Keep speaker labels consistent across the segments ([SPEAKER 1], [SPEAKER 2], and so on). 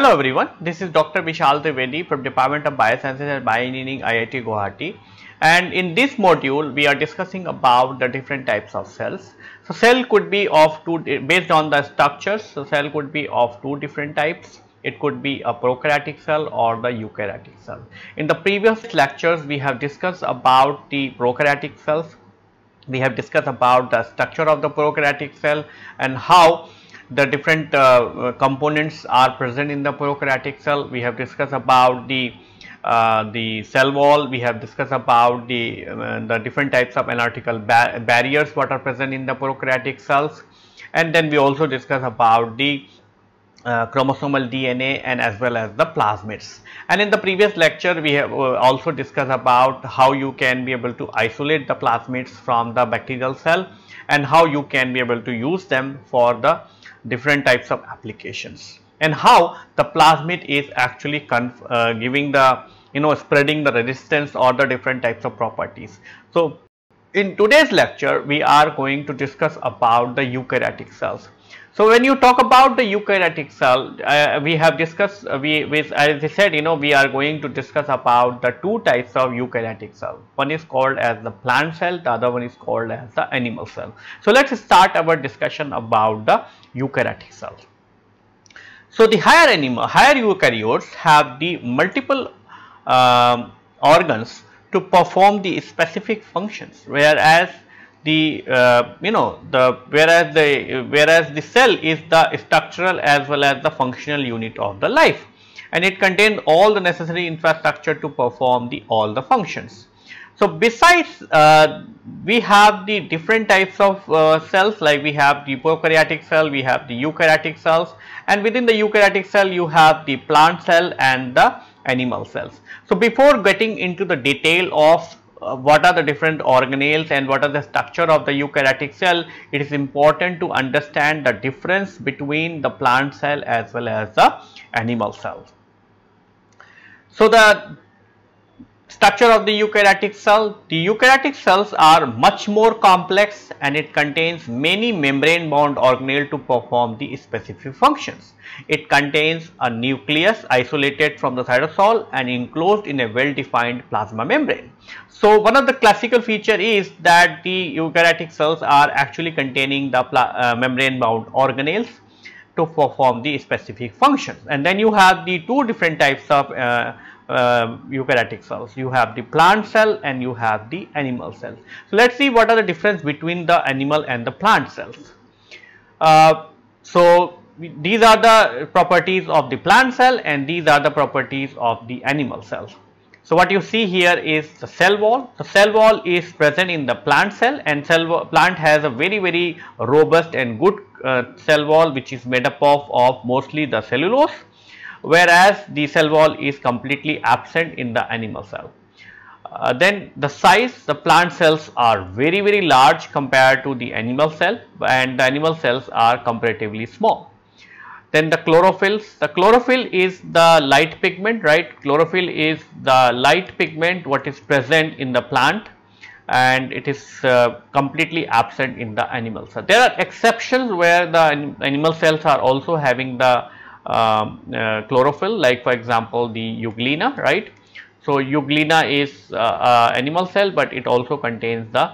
[SPEAKER 1] Hello everyone, this is Dr. Vishal Trivedi from Department of Biosciences and Bioengineering IIT Guwahati and in this module we are discussing about the different types of cells. So cell could be of two based on the structures, so cell could be of two different types. It could be a prokaryotic cell or the eukaryotic cell. In the previous lectures we have discussed about the prokaryotic cells. We have discussed about the structure of the prokaryotic cell and how the different uh, components are present in the prokaryotic cell. We have discussed about the uh, the cell wall, we have discussed about the, uh, the different types of analytical ba barriers what are present in the prokaryotic cells and then we also discuss about the uh, chromosomal DNA and as well as the plasmids. And in the previous lecture we have uh, also discussed about how you can be able to isolate the plasmids from the bacterial cell and how you can be able to use them for the different types of applications and how the plasmid is actually uh, giving the you know spreading the resistance or the different types of properties. So, in today's lecture we are going to discuss about the eukaryotic cells. So, when you talk about the eukaryotic cell uh, we have discussed uh, we with as I said you know we are going to discuss about the two types of eukaryotic cell. One is called as the plant cell the other one is called as the animal cell. So, let us start our discussion about the eukaryotic cell. So, the higher animal, higher eukaryotes have the multiple um, organs to perform the specific functions, whereas the uh, you know the whereas the whereas the cell is the structural as well as the functional unit of the life and it contains all the necessary infrastructure to perform the all the functions. So, besides uh, we have the different types of uh, cells like we have the prokaryotic cell, we have the eukaryotic cells and within the eukaryotic cell you have the plant cell and the animal cells. So, before getting into the detail of uh, what are the different organelles and what are the structure of the eukaryotic cell, it is important to understand the difference between the plant cell as well as the animal cell. So, the structure of the eukaryotic cell. The eukaryotic cells are much more complex and it contains many membrane bound organelles to perform the specific functions. It contains a nucleus isolated from the cytosol and enclosed in a well defined plasma membrane. So, one of the classical feature is that the eukaryotic cells are actually containing the uh, membrane bound organelles to perform the specific functions and then you have the two different types of uh, uh, eukaryotic cells. You have the plant cell and you have the animal cell. So, let us see what are the difference between the animal and the plant cells. Uh, so, these are the properties of the plant cell and these are the properties of the animal cell. So, what you see here is the cell wall. The cell wall is present in the plant cell and cell plant has a very very robust and good uh, cell wall which is made up of, of mostly the cellulose whereas the cell wall is completely absent in the animal cell. Uh, then the size the plant cells are very very large compared to the animal cell and the animal cells are comparatively small. Then the chlorophylls, the chlorophyll is the light pigment right, chlorophyll is the light pigment what is present in the plant and it is uh, completely absent in the animal cell. There are exceptions where the animal cells are also having the chlorophyll like for example the euglena right. So, euglena is uh, uh, animal cell but it also contains the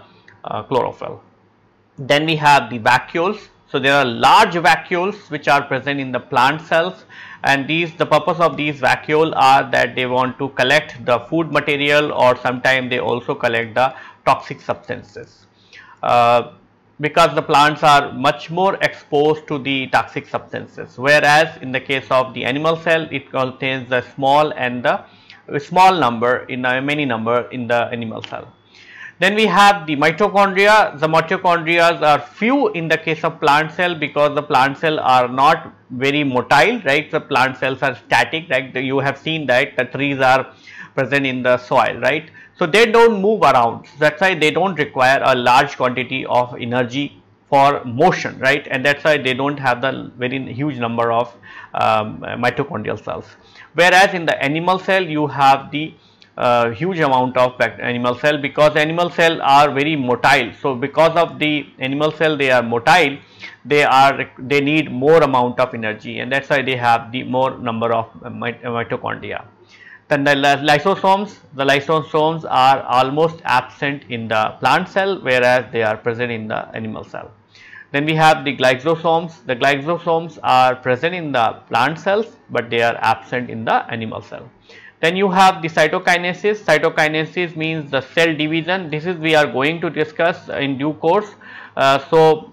[SPEAKER 1] chlorophyll. Then we have the vacuoles. So, there are large vacuoles which are present in the plant cells and these the purpose of these vacuole are that they want to collect the food material or sometimes they also collect the toxic substances. Uh, because the plants are much more exposed to the toxic substances whereas in the case of the animal cell it contains the small and the small number in a many number in the animal cell. Then we have the mitochondria. The mitochondria are few in the case of plant cell because the plant cell are not very motile, right? The plant cells are static, right? You have seen that the trees are present in the soil, right? So, they do not move around that is why they do not require a large quantity of energy for motion right and that is why they do not have the very huge number of um, mitochondrial cells. Whereas, in the animal cell you have the uh, huge amount of animal cell because animal cell are very motile. So, because of the animal cell they are motile they are they need more amount of energy and that is why they have the more number of mitochondria. Then the lysosomes, the lysosomes are almost absent in the plant cell whereas they are present in the animal cell. Then we have the glycosomes, the glycosomes are present in the plant cells but they are absent in the animal cell. Then you have the cytokinesis, cytokinesis means the cell division, this is we are going to discuss in due course. Uh, so,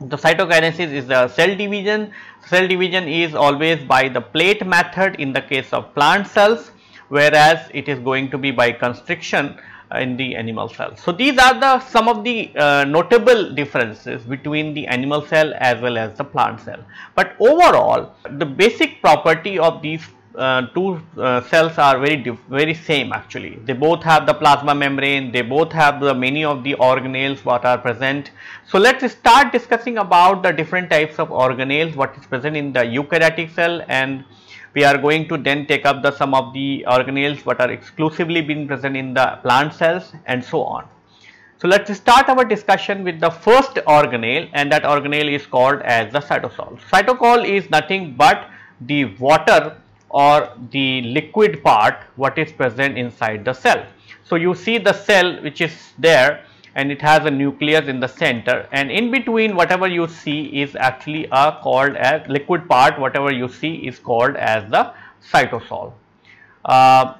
[SPEAKER 1] the cytokinesis is the cell division, cell division is always by the plate method in the case of plant cells whereas it is going to be by constriction in the animal cell. So, these are the some of the uh, notable differences between the animal cell as well as the plant cell. But overall the basic property of these uh, two uh, cells are very very same actually they both have the plasma membrane they both have the many of the organelles what are present so let's start discussing about the different types of organelles what is present in the eukaryotic cell and we are going to then take up the some of the organelles what are exclusively being present in the plant cells and so on. So let's start our discussion with the first organelle and that organelle is called as the cytosol. Cytosol is nothing but the water or the liquid part what is present inside the cell. So you see the cell which is there and it has a nucleus in the center and in between whatever you see is actually a called as liquid part whatever you see is called as the cytosol. Uh,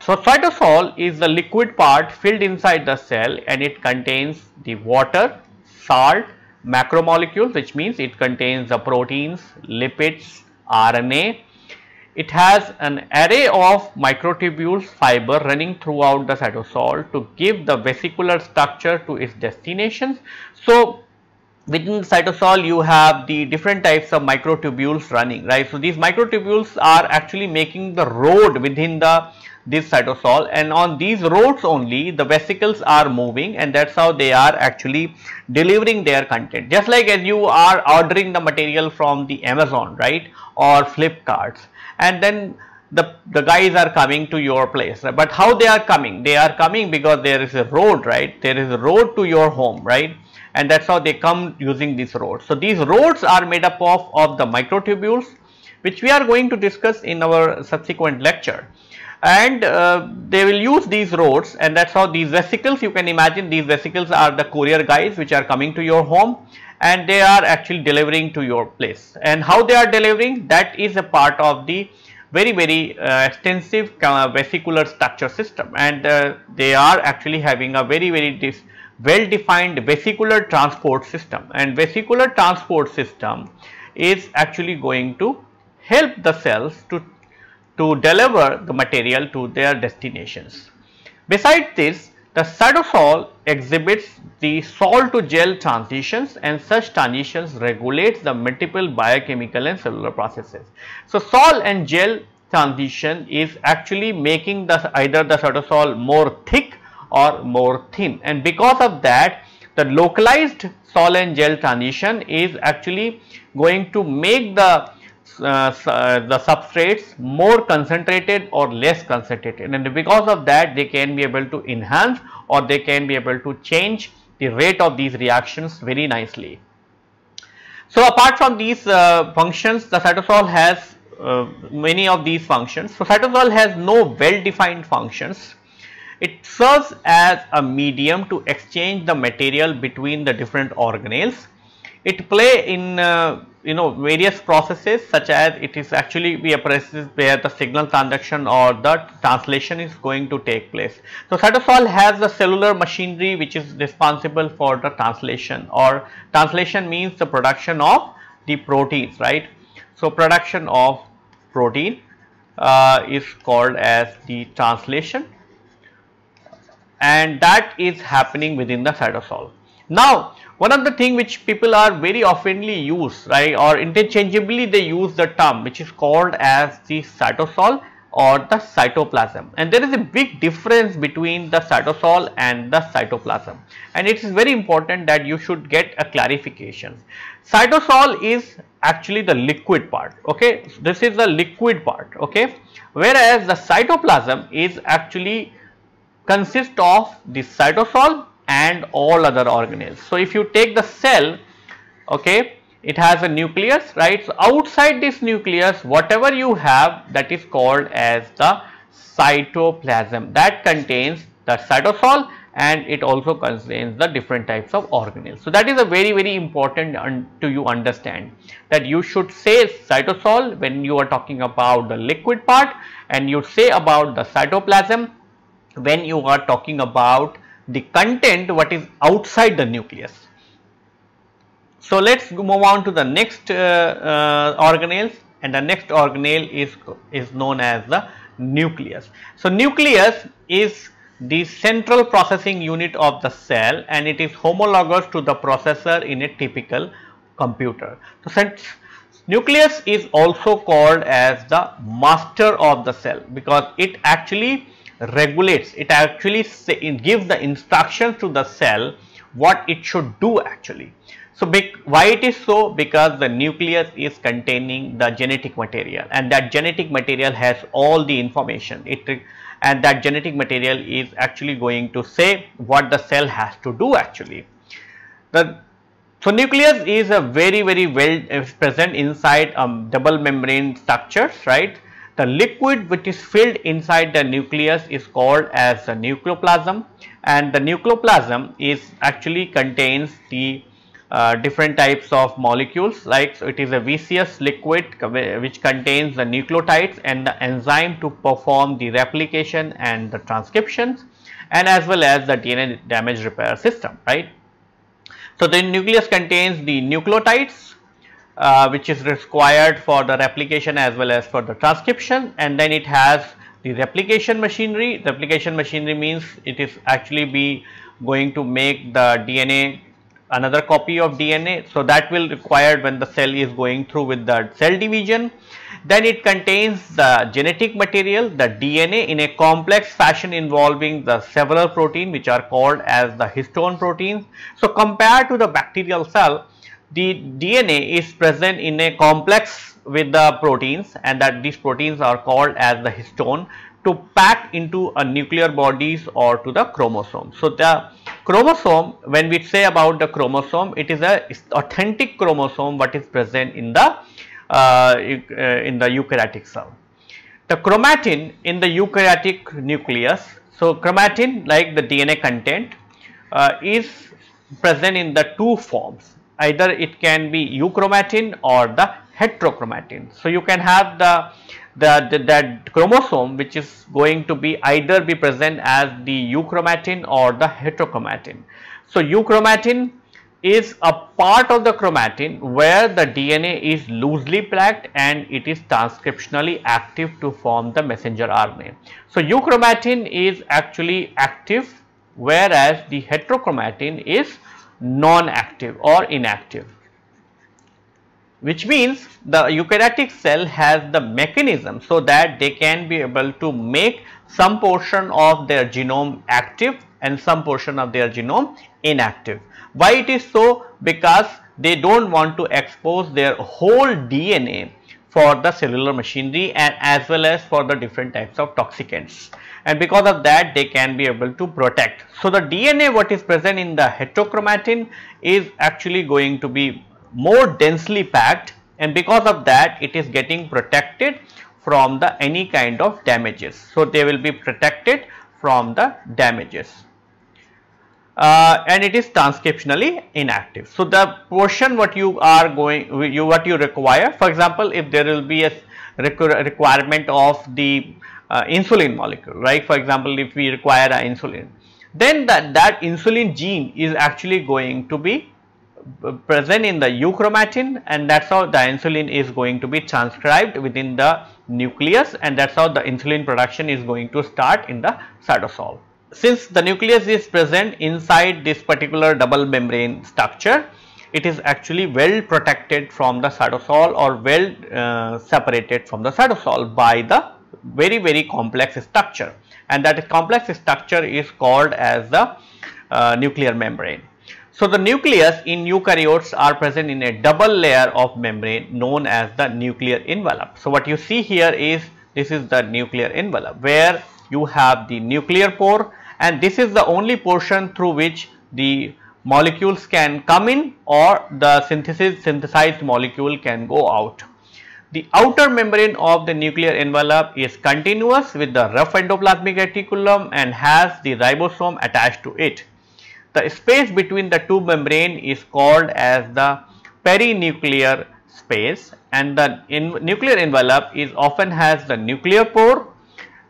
[SPEAKER 1] so cytosol is the liquid part filled inside the cell and it contains the water, salt, macromolecules which means it contains the proteins, lipids, RNA, it has an array of microtubules fiber running throughout the cytosol to give the vesicular structure to its destinations. So, within the cytosol you have the different types of microtubules running right. So, these microtubules are actually making the road within the this cytosol and on these roads only the vesicles are moving and that is how they are actually delivering their content just like as you are ordering the material from the Amazon right or Flipkarts and then the, the guys are coming to your place right? but how they are coming? They are coming because there is a road right? There is a road to your home right? And that's how they come using these roads so these roads are made up of of the microtubules which we are going to discuss in our subsequent lecture. And uh, they will use these roads and that's how these vesicles you can imagine these vesicles are the courier guys which are coming to your home and they are actually delivering to your place. And how they are delivering? That is a part of the very very uh, extensive uh, vesicular structure system. And uh, they are actually having a very very well defined vesicular transport system. And vesicular transport system is actually going to help the cells to to deliver the material to their destinations. Besides this, the cytosol exhibits the sol to gel transitions and such transitions regulates the multiple biochemical and cellular processes. So, sol and gel transition is actually making the either the cytosol more thick or more thin and because of that the localized sol and gel transition is actually going to make the uh, uh, the substrates more concentrated or less concentrated and because of that they can be able to enhance or they can be able to change the rate of these reactions very nicely. So, apart from these uh, functions the cytosol has uh, many of these functions. So, cytosol has no well defined functions. It serves as a medium to exchange the material between the different organelles. It play in uh, you know various processes such as it is actually be a process where the signal transduction or the translation is going to take place. So, cytosol has the cellular machinery which is responsible for the translation or translation means the production of the proteins right. So, production of protein uh, is called as the translation and that is happening within the cytosol. Now, one of the thing which people are very oftenly use right or interchangeably they use the term which is called as the cytosol or the cytoplasm. And there is a big difference between the cytosol and the cytoplasm. And it is very important that you should get a clarification. Cytosol is actually the liquid part okay? This is the liquid part okay? Whereas the cytoplasm is actually consist of the cytosol and all other organelles. So, if you take the cell okay it has a nucleus right. So, outside this nucleus whatever you have that is called as the cytoplasm that contains the cytosol and it also contains the different types of organelles. So, that is a very very important to you understand that you should say cytosol when you are talking about the liquid part and you say about the cytoplasm when you are talking about the content what is outside the nucleus. So, let us move on to the next uh, uh, organelles and the next organelle is, is known as the nucleus. So, nucleus is the central processing unit of the cell and it is homologous to the processor in a typical computer. So, since nucleus is also called as the master of the cell because it actually regulates, it actually say, gives the instructions to the cell what it should do actually. So, why it is so? Because the nucleus is containing the genetic material and that genetic material has all the information. It and that genetic material is actually going to say what the cell has to do actually. The so nucleus is a very very well present inside um, double membrane structures right. The liquid which is filled inside the nucleus is called as the nucleoplasm and the nucleoplasm is actually contains the uh, different types of molecules like so it is a viscous liquid which contains the nucleotides and the enzyme to perform the replication and the transcriptions and as well as the DNA damage repair system right. So, the nucleus contains the nucleotides uh, which is required for the replication as well as for the transcription and then it has the replication machinery. Replication machinery means it is actually be going to make the DNA another copy of DNA. So, that will required when the cell is going through with the cell division. Then it contains the genetic material, the DNA in a complex fashion involving the several protein which are called as the histone proteins. So, compared to the bacterial cell, the DNA is present in a complex with the proteins and that these proteins are called as the histone to pack into a nuclear bodies or to the chromosome. So, the chromosome when we say about the chromosome it is a authentic chromosome what is present in the uh, uh, in the eukaryotic cell. The chromatin in the eukaryotic nucleus, so chromatin like the DNA content uh, is present in the two forms either it can be euchromatin or the heterochromatin. So, you can have the the, the, that chromosome which is going to be either be present as the euchromatin or the heterochromatin. So, euchromatin is a part of the chromatin where the DNA is loosely packed and it is transcriptionally active to form the messenger RNA. So, euchromatin is actually active whereas the heterochromatin is non-active or inactive which means the eukaryotic cell has the mechanism so that they can be able to make some portion of their genome active and some portion of their genome inactive. Why it is so? Because they do not want to expose their whole DNA for the cellular machinery and as well as for the different types of toxicants and because of that they can be able to protect. So, the DNA what is present in the heterochromatin is actually going to be more densely packed and because of that it is getting protected from the any kind of damages. So, they will be protected from the damages uh, and it is transcriptionally inactive. So, the portion what you are going you what you require for example, if there will be a requirement of the uh, insulin molecule right for example, if we require a insulin then that, that insulin gene is actually going to be present in the euchromatin and that is how the insulin is going to be transcribed within the nucleus and that is how the insulin production is going to start in the cytosol. Since the nucleus is present inside this particular double membrane structure, it is actually well protected from the cytosol or well uh, separated from the cytosol by the very very complex structure and that complex structure is called as the uh, nuclear membrane. So, the nucleus in eukaryotes are present in a double layer of membrane known as the nuclear envelope. So, what you see here is this is the nuclear envelope where you have the nuclear pore and this is the only portion through which the molecules can come in or the synthesis synthesized molecule can go out. The outer membrane of the nuclear envelope is continuous with the rough endoplasmic reticulum and has the ribosome attached to it. The space between the two membrane is called as the perinuclear space and the nuclear envelope is often has the nuclear pore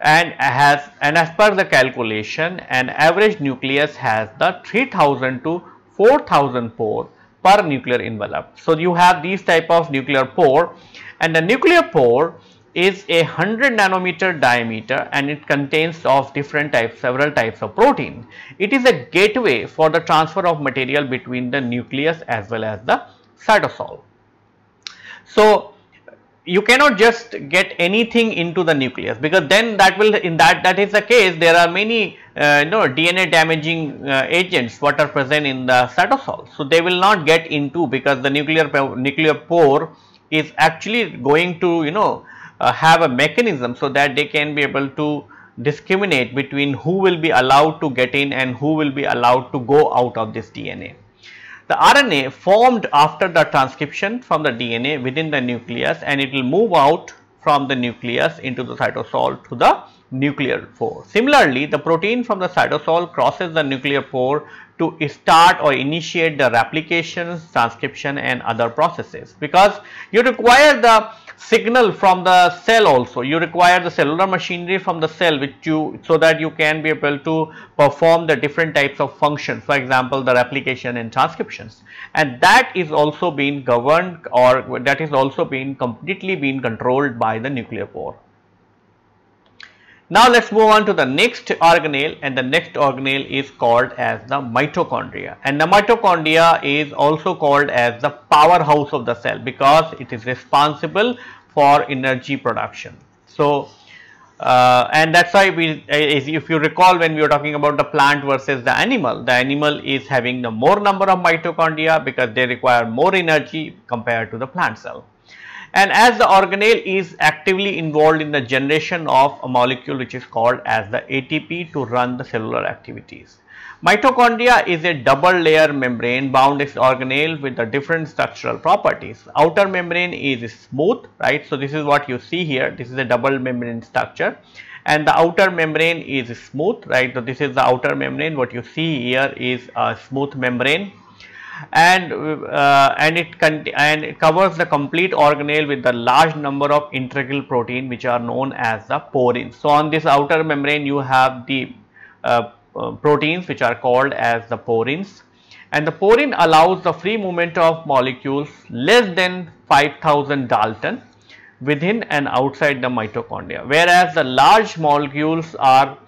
[SPEAKER 1] and has and as per the calculation an average nucleus has the 3000 to 4000 pore per nuclear envelope. So, you have these type of nuclear pore and the nuclear pore is a 100 nanometer diameter and it contains of different types several types of protein. It is a gateway for the transfer of material between the nucleus as well as the cytosol. So, you cannot just get anything into the nucleus because then that will in that that is the case there are many uh, you know DNA damaging uh, agents what are present in the cytosol. So, they will not get into because the nuclear nuclear pore is actually going to you know uh, have a mechanism so that they can be able to discriminate between who will be allowed to get in and who will be allowed to go out of this DNA. The RNA formed after the transcription from the DNA within the nucleus and it will move out from the nucleus into the cytosol to the nuclear pore. Similarly, the protein from the cytosol crosses the nuclear pore to start or initiate the replications, transcription and other processes. Because you require the signal from the cell also. You require the cellular machinery from the cell which you so that you can be able to perform the different types of functions for example the replication and transcriptions. And that is also being governed or that is also being completely being controlled by the nuclear pore now let's move on to the next organelle and the next organelle is called as the mitochondria and the mitochondria is also called as the powerhouse of the cell because it is responsible for energy production. So uh, and that's why we if you recall when we were talking about the plant versus the animal the animal is having the more number of mitochondria because they require more energy compared to the plant cell and as the organelle is actively involved in the generation of a molecule which is called as the ATP to run the cellular activities. Mitochondria is a double layer membrane bound organelle with the different structural properties. Outer membrane is smooth, right. So, this is what you see here, this is a double membrane structure and the outer membrane is smooth, right. So, this is the outer membrane, what you see here is a smooth membrane and uh, and it and it covers the complete organelle with the large number of integral protein which are known as the porins. So, on this outer membrane you have the uh, uh, proteins which are called as the porins and the porin allows the free movement of molecules less than 5000 Dalton within and outside the mitochondria whereas the large molecules are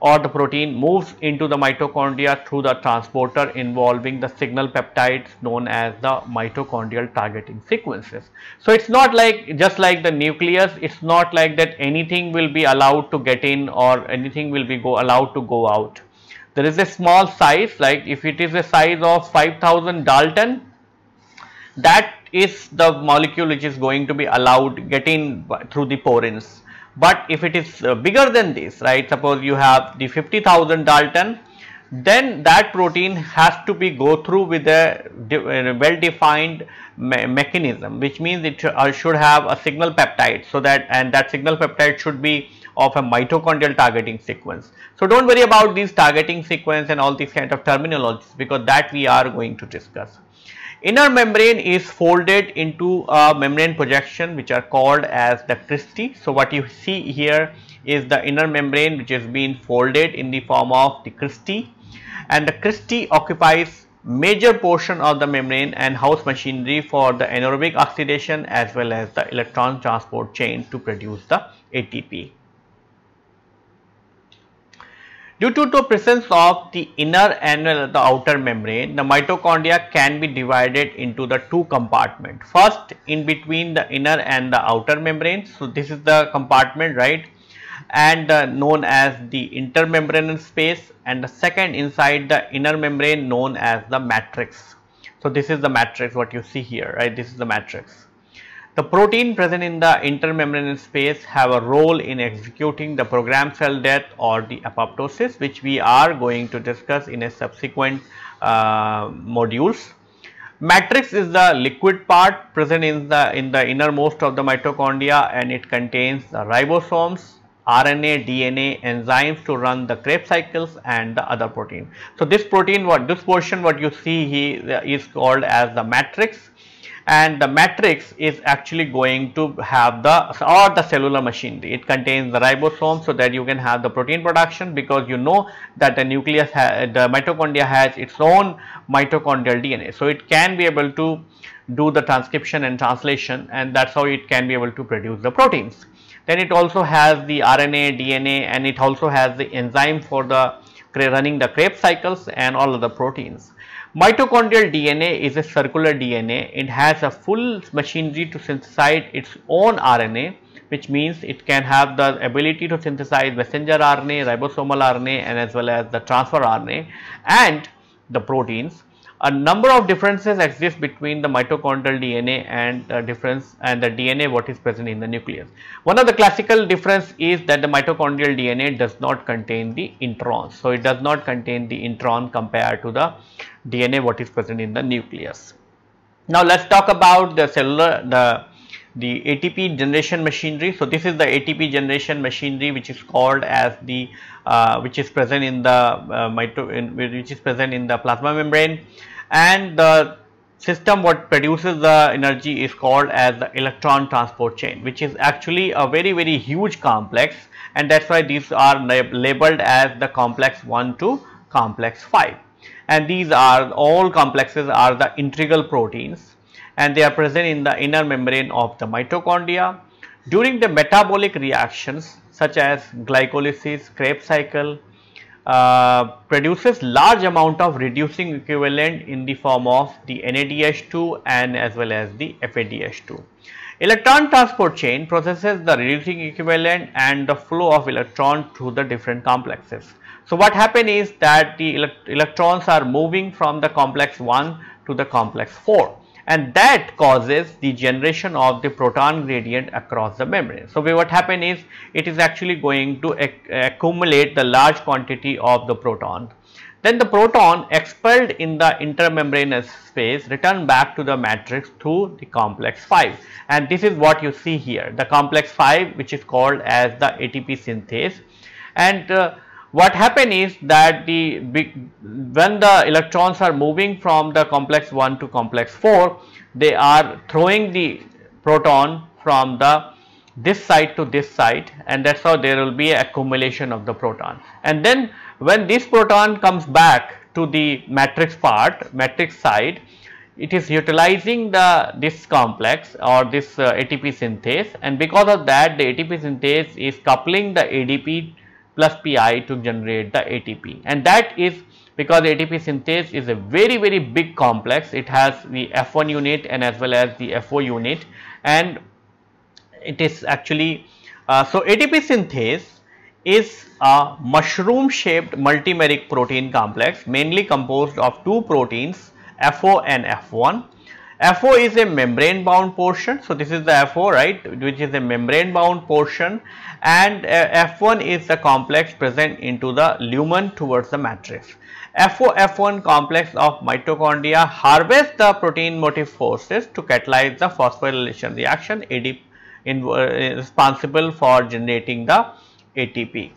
[SPEAKER 1] or the protein moves into the mitochondria through the transporter involving the signal peptides known as the mitochondrial targeting sequences. So, it is not like just like the nucleus, it is not like that anything will be allowed to get in or anything will be go allowed to go out. There is a small size like if it is a size of 5000 Dalton, that is the molecule which is going to be allowed get in through the porins but if it is uh, bigger than this, right, suppose you have the 50,000 Dalton, then that protein has to be go through with a, well defined me mechanism which means it uh, should have a signal peptide so that and that signal peptide should be of a mitochondrial targeting sequence. So, do not worry about these targeting sequence and all these kind of terminologies because that we are going to discuss. Inner membrane is folded into a membrane projection which are called as the cristae. So, what you see here is the inner membrane which is being folded in the form of the cristae and the cristae occupies major portion of the membrane and house machinery for the anaerobic oxidation as well as the electron transport chain to produce the ATP. Due to the presence of the inner and the outer membrane, the mitochondria can be divided into the two compartments. First, in between the inner and the outer membrane. So, this is the compartment, right? and uh, known as the intermembranous space and the second inside the inner membrane known as the matrix. So, this is the matrix what you see here right this is the matrix. The protein present in the intermembrane space have a role in executing the programmed cell death or the apoptosis which we are going to discuss in a subsequent uh, modules. Matrix is the liquid part present in the in the innermost of the mitochondria and it contains the ribosomes, RNA, DNA, enzymes to run the Krebs cycles and the other protein. So, this protein what this portion what you see here is called as the matrix and the matrix is actually going to have the or the cellular machinery it contains the ribosome so that you can have the protein production because you know that the nucleus the mitochondria has its own mitochondrial DNA so it can be able to do the transcription and translation and that's how it can be able to produce the proteins. Then it also has the RNA DNA and it also has the enzyme for the running the Krebs cycles and all the proteins Mitochondrial DNA is a circular DNA. It has a full machinery to synthesize its own RNA which means it can have the ability to synthesize messenger RNA, ribosomal RNA and as well as the transfer RNA and the proteins. A number of differences exist between the mitochondrial DNA and the difference and the DNA what is present in the nucleus. One of the classical difference is that the mitochondrial DNA does not contain the introns. So, it does not contain the intron compared to the DNA what is present in the nucleus. Now, let us talk about the cellular the the ATP generation machinery. So, this is the ATP generation machinery which is called as the uh, which is present in the uh, mito in, which is present in the plasma membrane and the system what produces the energy is called as the electron transport chain which is actually a very very huge complex and that is why these are lab labeled as the complex 1 to complex 5 and these are all complexes are the integral proteins and they are present in the inner membrane of the mitochondria. During the metabolic reactions such as glycolysis, Krebs cycle uh, produces large amount of reducing equivalent in the form of the NADH2 and as well as the FADH2. Electron transport chain processes the reducing equivalent and the flow of electron through the different complexes. So, what happen is that the elect electrons are moving from the complex 1 to the complex 4 and that causes the generation of the proton gradient across the membrane. So, what happen is it is actually going to accumulate the large quantity of the proton. Then the proton expelled in the intermembranous space return back to the matrix through the complex 5 and this is what you see here the complex 5 which is called as the ATP synthase and uh, what happen is that the when the electrons are moving from the complex 1 to complex 4 they are throwing the proton from the this side to this side and that is how there will be accumulation of the proton. And then when this proton comes back to the matrix part matrix side it is utilizing the this complex or this uh, ATP synthase and because of that the ATP synthase is coupling the ADP plus pi to generate the ATP and that is because ATP synthase is a very very big complex. It has the F1 unit and as well as the FO unit. And it is actually uh, so ATP synthase is a mushroom shaped multimeric protein complex mainly composed of two proteins FO and F1 FO is a membrane bound portion. So, this is the FO right which is a membrane bound portion and uh, F1 is the complex present into the lumen towards the matrix. FO F1 complex of mitochondria harvest the proton motive forces to catalyze the phosphorylation reaction ADP in, uh, responsible for generating the ATP.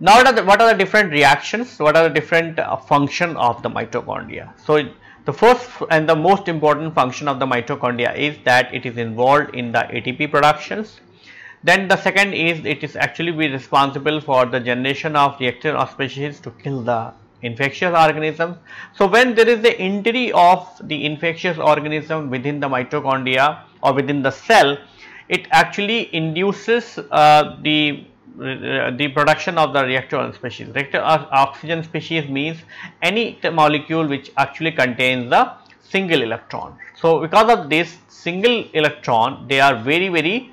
[SPEAKER 1] Now, what are, the, different reactions? What are the different uh, function of the mitochondria? So, the first and the most important function of the mitochondria is that it is involved in the ATP productions. Then the second is it is actually be responsible for the generation of reactive species to kill the infectious organisms. So, when there is the injury of the infectious organism within the mitochondria or within the cell, it actually induces uh, the the production of the reactive species. Reactive oxygen species means any molecule which actually contains the single electron. So, because of this single electron they are very very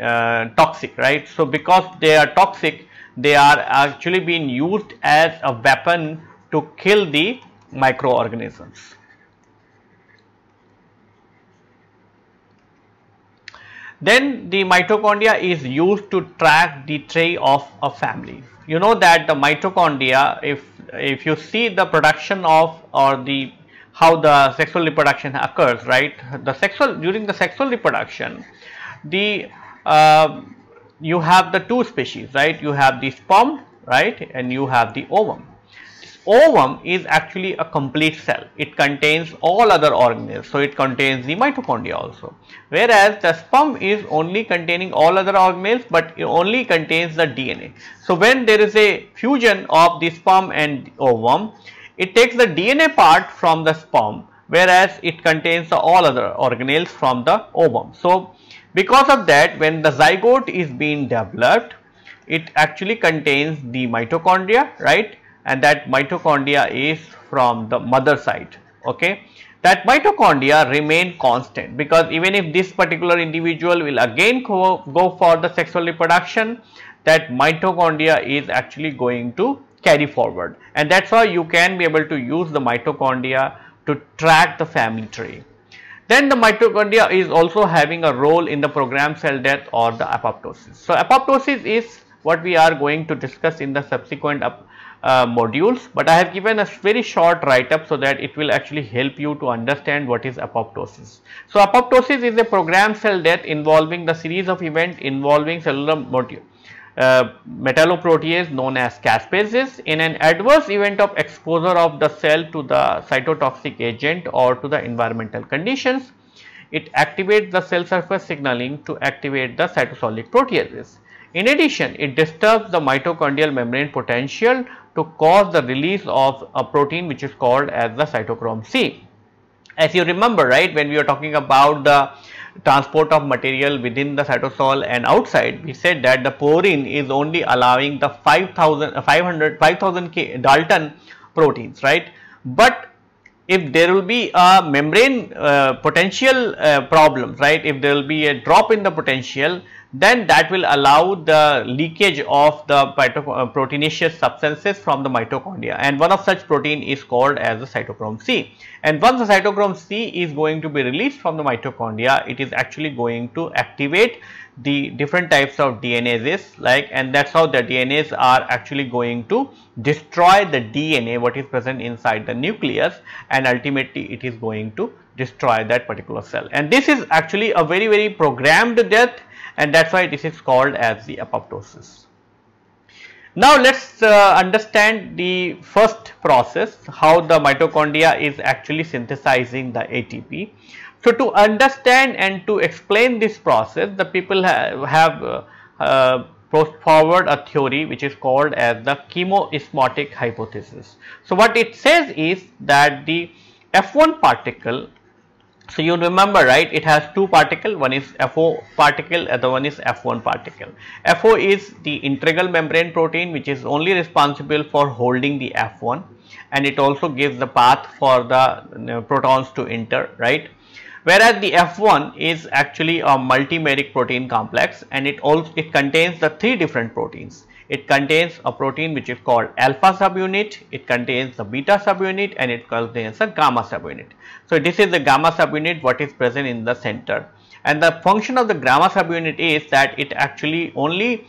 [SPEAKER 1] uh, toxic, right? So, because they are toxic, they are actually being used as a weapon to kill the microorganisms. Then the mitochondria is used to track the tree of a family. You know that the mitochondria, if if you see the production of or the how the sexual reproduction occurs, right? The sexual during the sexual reproduction, the uh, you have the two species, right? You have the sperm, right, and you have the ovum ovum is actually a complete cell. It contains all other organelles. So, it contains the mitochondria also. Whereas, the sperm is only containing all other organelles, but it only contains the DNA. So, when there is a fusion of the sperm and ovum, it takes the DNA part from the sperm whereas it contains all other organelles from the ovum. So, because of that when the zygote is being developed, it actually contains the mitochondria right and that mitochondria is from the mother side okay that mitochondria remain constant because even if this particular individual will again go, go for the sexual reproduction that mitochondria is actually going to carry forward and that is why you can be able to use the mitochondria to track the family tree. Then the mitochondria is also having a role in the programmed cell death or the apoptosis. So, apoptosis is what we are going to discuss in the subsequent uh, modules, but I have given a very short write up so that it will actually help you to understand what is apoptosis. So, apoptosis is a programmed cell death involving the series of events involving cellular uh, metalloprotease known as caspases in an adverse event of exposure of the cell to the cytotoxic agent or to the environmental conditions. It activates the cell surface signaling to activate the cytosolic proteases. In addition, it disturbs the mitochondrial membrane potential to cause the release of a protein which is called as the cytochrome C. As you remember right when we are talking about the transport of material within the cytosol and outside we said that the porin is only allowing the 5000 500 5000 K Dalton proteins right but if there will be a membrane uh, potential uh, problems right if there will be a drop in the potential then that will allow the leakage of the uh, proteinaceous substances from the mitochondria and one of such protein is called as the cytochrome C. And once the cytochrome C is going to be released from the mitochondria, it is actually going to activate the different types of DNases like and that is how the DNAs are actually going to destroy the DNA what is present inside the nucleus and ultimately it is going to destroy that particular cell. And this is actually a very very programmed death and that is why this is called as the apoptosis. Now let us uh, understand the first process how the mitochondria is actually synthesizing the ATP. So to understand and to explain this process the people have, have uh, uh, pushed forward a theory which is called as the chemiosmotic hypothesis. So what it says is that the F1 particle so you remember right it has two particle one is FO particle other one is F1 particle. FO is the integral membrane protein which is only responsible for holding the F1 and it also gives the path for the protons to enter right. Whereas the F1 is actually a multimeric protein complex and it also it contains the three different proteins it contains a protein which is called alpha subunit, it contains the beta subunit and it contains a gamma subunit. So, this is the gamma subunit what is present in the center and the function of the gamma subunit is that it actually only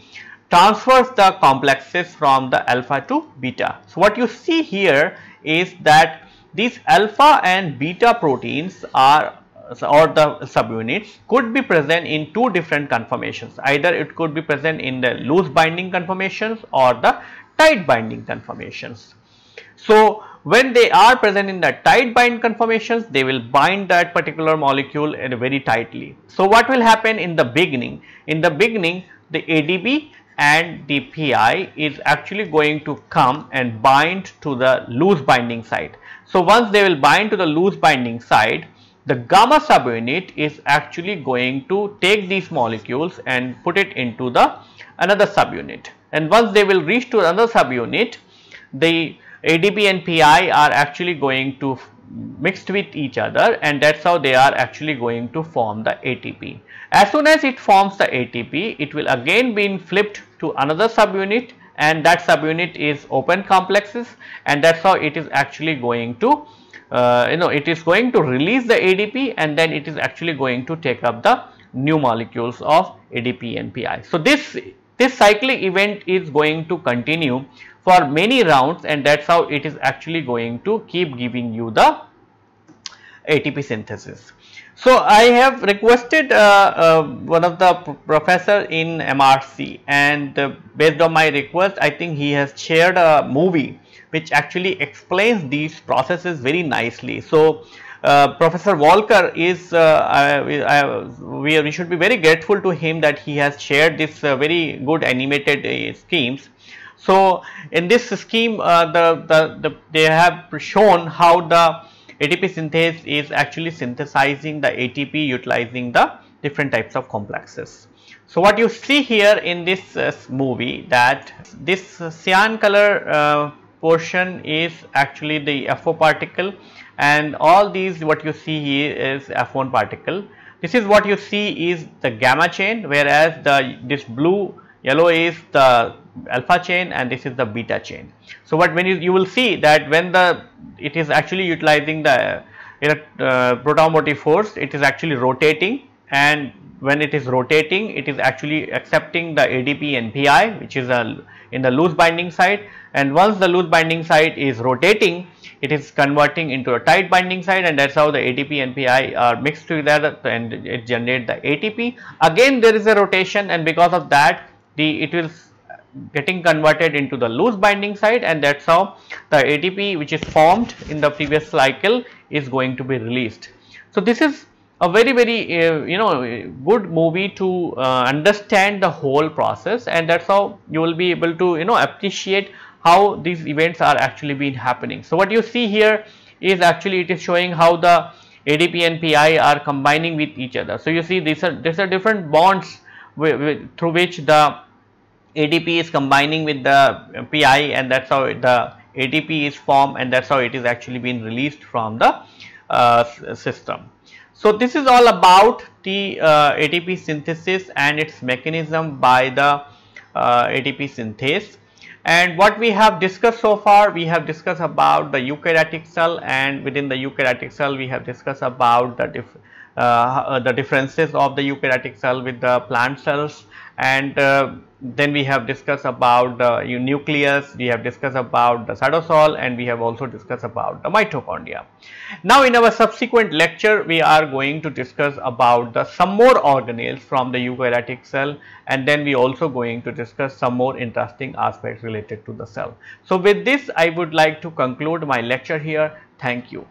[SPEAKER 1] transfers the complexes from the alpha to beta. So, what you see here is that these alpha and beta proteins are or the subunits could be present in two different conformations either it could be present in the loose binding conformations or the tight binding conformations. So, when they are present in the tight bind conformations they will bind that particular molecule in very tightly. So, what will happen in the beginning? In the beginning the ADP and the PI is actually going to come and bind to the loose binding side. So, once they will bind to the loose binding side the gamma subunit is actually going to take these molecules and put it into the another subunit and once they will reach to another subunit the ADP and PI are actually going to mixed with each other and that is how they are actually going to form the ATP. As soon as it forms the ATP, it will again be flipped to another subunit and that subunit is open complexes and that is how it is actually going to uh, you know it is going to release the ADP and then it is actually going to take up the new molecules of ADP and PI. So, this this cyclic event is going to continue for many rounds and that is how it is actually going to keep giving you the ATP synthesis. So, I have requested uh, uh, one of the professor in MRC and uh, based on my request I think he has shared a movie which actually explains these processes very nicely. So, uh, Professor Walker is, uh, I, I, we, we, should be very grateful to him that he has shared this uh, very good animated uh, schemes. So, in this scheme uh, the, the, the, they have shown how the ATP synthase is actually synthesizing the ATP utilizing the different types of complexes. So, what you see here in this uh, movie that this cyan color portion is actually the FO particle and all these what you see here is F1 particle. This is what you see is the gamma chain whereas the this blue yellow is the alpha chain and this is the beta chain. So, what when you, you will see that when the it is actually utilizing the uh, proton motive force it is actually rotating and when it is rotating it is actually accepting the ADP and PI which is a in the loose binding site and once the loose binding site is rotating it is converting into a tight binding site and that is how the ATP and PI are mixed together and it generates the ATP. Again there is a rotation and because of that the it is getting converted into the loose binding site and that is how the ATP which is formed in the previous cycle is going to be released. So this is a very very uh, you know good movie to uh, understand the whole process and that's how you will be able to you know appreciate how these events are actually been happening. So what you see here is actually it is showing how the ADP and PI are combining with each other. So you see these are these are different bonds through which the ADP is combining with the PI and that's how the ATP is formed and that's how it is actually being released from the uh, system. So, this is all about the uh, ATP synthesis and its mechanism by the uh, ATP synthase. And what we have discussed so far, we have discussed about the eukaryotic cell and within the eukaryotic cell we have discussed about the, dif uh, the differences of the eukaryotic cell with the plant cells and uh, then we have discussed about uh, the nucleus, we have discussed about the cytosol and we have also discussed about the mitochondria. Now in our subsequent lecture we are going to discuss about the some more organelles from the eukaryotic cell and then we also going to discuss some more interesting aspects related to the cell. So with this I would like to conclude my lecture here. Thank you.